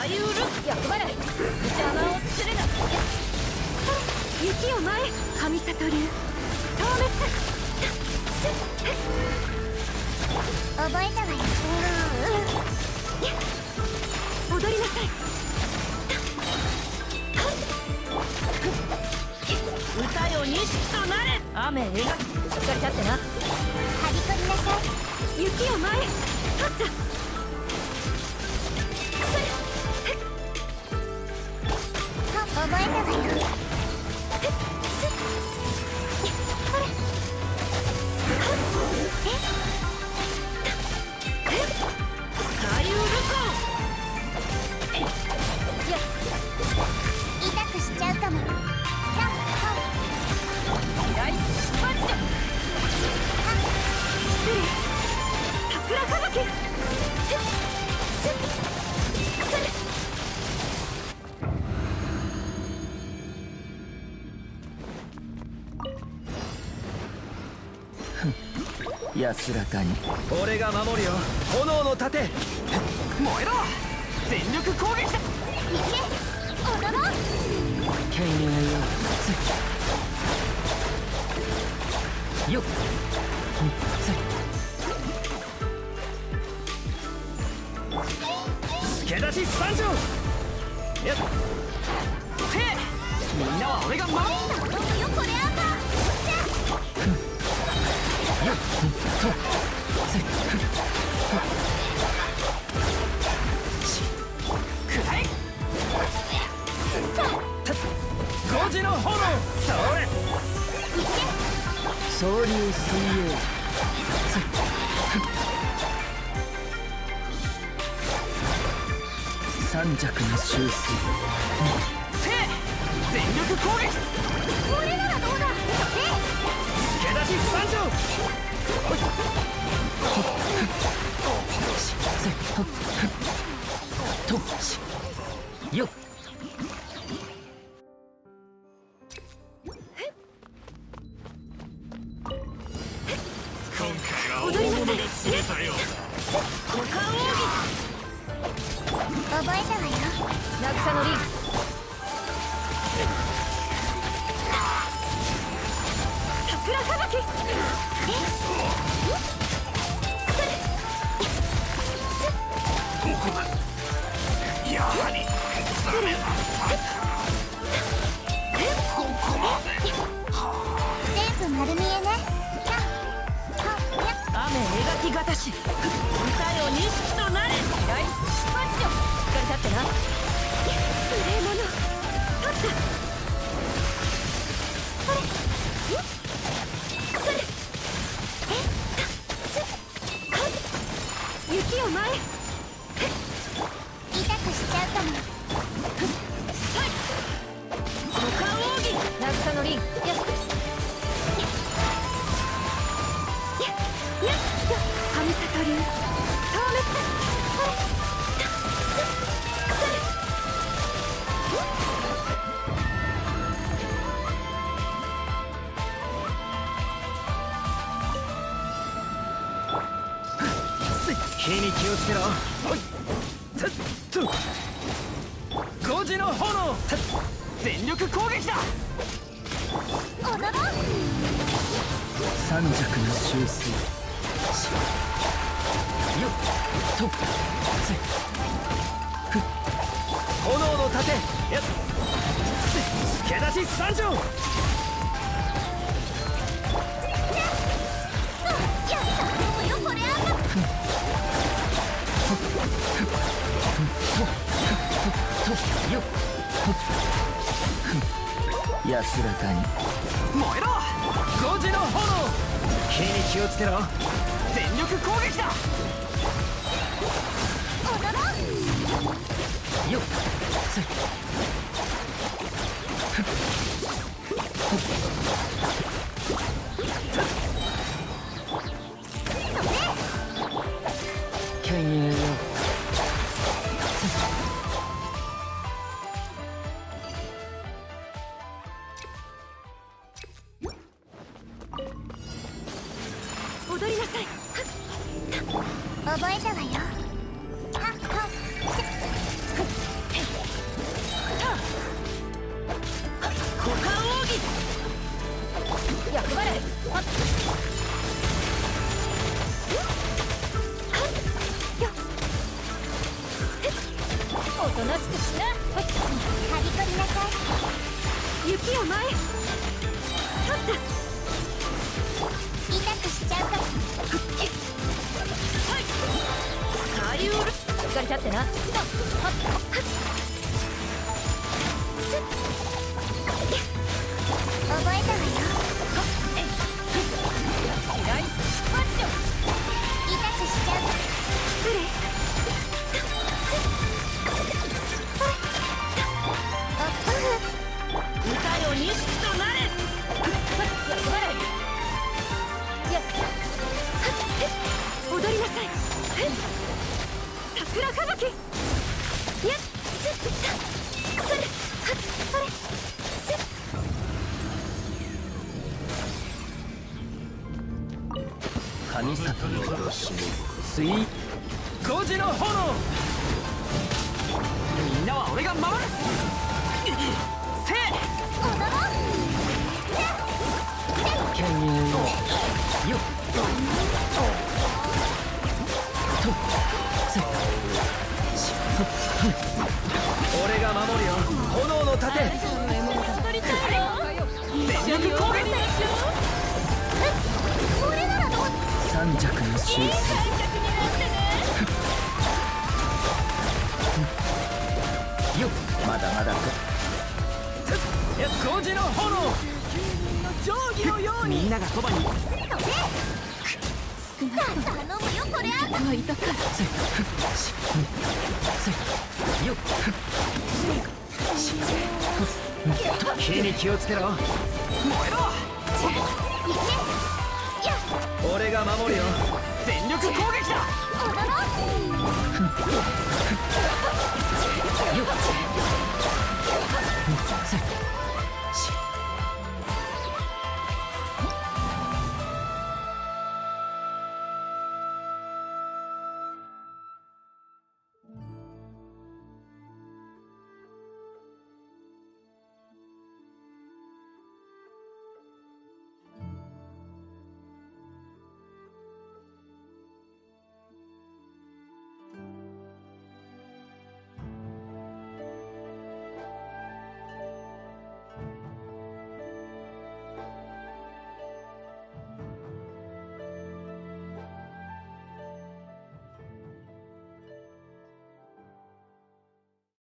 あいうる役払い邪魔をするな雪を前神里流透滅覚えたわよ踊りなさい歌よ錦となれ雨描きしっかり立ってなはびこりなさい雪を前立った覚えたわよ。安らかに。俺が守るよ。炎の盾。燃えろ。全力攻撃。だ踊ろう権威よつよっ。つ助立ち参上やっ。せみんなは俺が守る。んだよっとせくらえた5時の。炎それ総流水泳。三弱の修正せ全力攻撃これならどうだ。助立ち参上ほ今回は大物が釣れたよ。股間奥覚えた。わよ渚のリン桜吹雪こ雨描きがたし答えを認識となれライスパッチョしっかり立ってな。無礼者立った。それ。んそれ。えっ？雪を前火に気をつけろ。ほいたっと5時の炎。た全力攻撃だ。踊ろう三弱の修正とせふ炎の盾やっせ助立ち参上やったよこれあんだとよっ安らかに燃えろ5時の炎火に気をつけろ全力攻撃だ界にあよ踊りなさい。覚えたわよおとなしくしな。ほっはびこりなさい。雪を前立った痛くしちゃうかはい。カリウるしっかり立ってなはっはっ桜吹雪やっすっそれはっそれ。す。っ神里のスイー5時の炎。みんなは俺が守る俺が守るよ。炎の盾全力攻撃三弱の修正よっまだまだといや5時の炎定規のようにみんながそばに火に気をつけろ燃えろ俺が守るよ全力攻撃だ踊ろう